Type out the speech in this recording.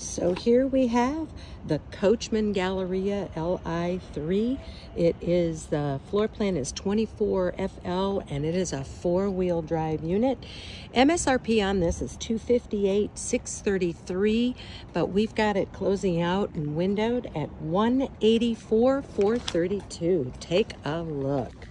So here we have the Coachmen Galleria Li3. It is, the floor plan is 24FL and it is a four-wheel drive unit. MSRP on this is 258 633 but we've got it closing out and windowed at 184 432 Take a look.